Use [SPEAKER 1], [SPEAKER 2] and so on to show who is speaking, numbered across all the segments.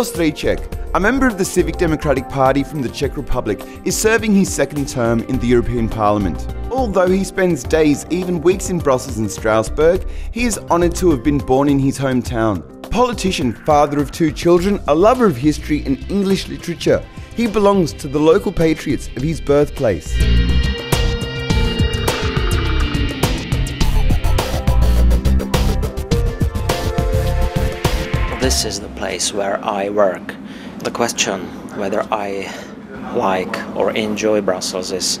[SPEAKER 1] Ivo Strejček, a member of the Civic Democratic Party from the Czech Republic, is serving his second term in the European Parliament. Although he spends days, even weeks in Brussels and Strasbourg, he is honoured to have been born in his hometown. Politician, father of two children, a lover of history and English literature, he belongs to the local patriots of his birthplace.
[SPEAKER 2] This is the place where I work. The question whether I like or enjoy Brussels is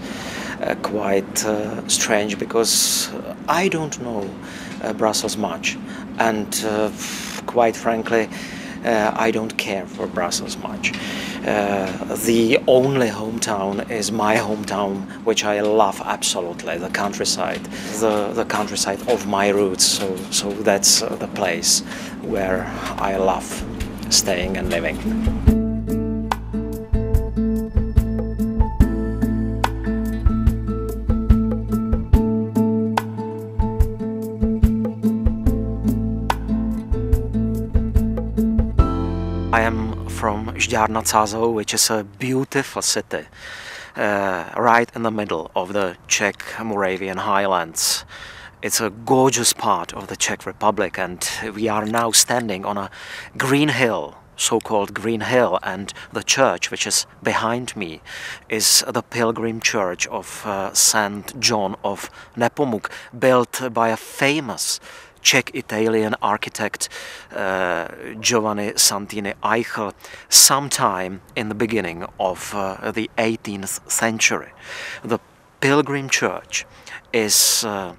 [SPEAKER 2] uh, quite uh, strange because I don't know uh, Brussels much and uh, quite frankly I don't care for Brussels much. Uh, the only hometown is my hometown, which I love absolutely, the countryside, the, the countryside of my roots. So, so that's uh, the place where I love staying and living. I am from Žďár nad Sázavou, which is a beautiful city, uh, right in the middle of the Czech Moravian highlands. It's a gorgeous part of the Czech Republic, and we are now standing on a green hill, so called Green Hill, and the church, which is behind me, is the pilgrim church of uh, Saint John of Nepomuk, built by a famous Czech Italian architect uh, Giovanni Santini Aichel sometime in the beginning of uh, the 18th century. The Pilgrim Church is uh,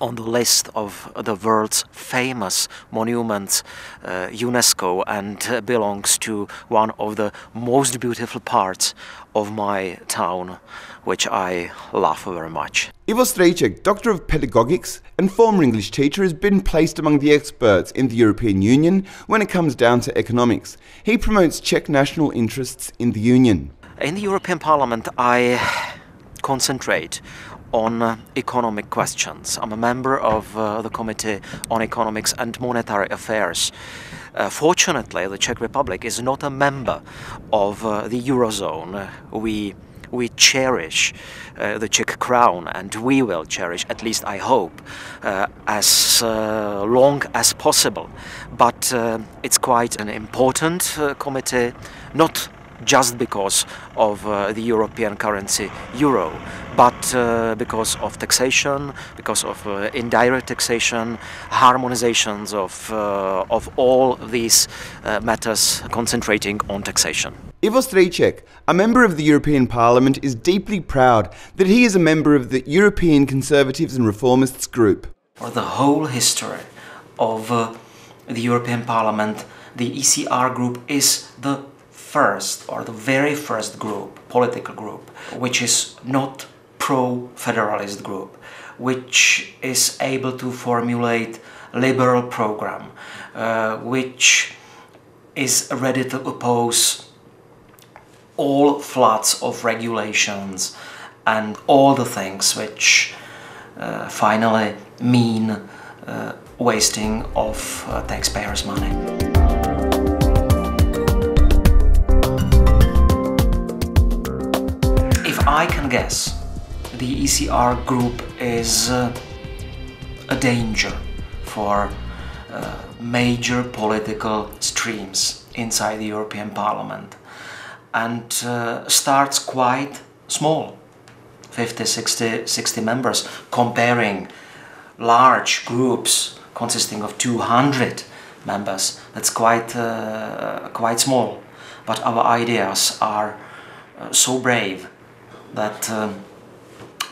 [SPEAKER 2] on the list of the world's famous monuments uh, UNESCO and uh, belongs to one of the most beautiful parts of my town, which I love very much.
[SPEAKER 1] Ivo Strejček, Doctor of Pedagogics and former English teacher, has been placed among the experts in the European Union when it comes down to economics. He promotes Czech national interests in the Union.
[SPEAKER 2] In the European Parliament, I concentrate on economic questions. I'm a member of uh, the Committee on Economics and Monetary Affairs. Uh, fortunately, the Czech Republic is not a member of uh, the Eurozone. We we cherish uh, the Czech crown and we will cherish, at least I hope, uh, as uh, long as possible. But it's quite an important committee, not just because of uh, the European currency euro, but uh, because of taxation, because of uh, indirect taxation, harmonizations of, uh, of all these uh, matters concentrating on taxation.
[SPEAKER 1] Ivo Strejček, a member of the European Parliament, is deeply proud that he is a member of the European Conservatives and Reformists group.
[SPEAKER 2] For the whole history of uh, the European Parliament, the ECR group is the first or the very first group, political group, which is not pro-federalist group, which is able to formulate liberal program, uh, which is ready to oppose all floods of regulations and all the things which uh, finally mean uh, wasting of uh, taxpayers' money. I can guess, the ECR group is uh, a danger for uh, major political streams inside the European Parliament and uh, starts quite small 50 60 60 members comparing large groups consisting of 200 members. That's quite uh, quite small. But our ideas are uh, so brave that um,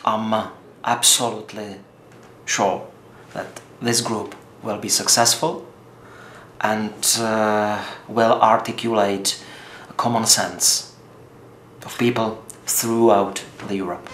[SPEAKER 2] I'm absolutely sure that this group will be successful and uh, will articulate common sense of people throughout the Europe.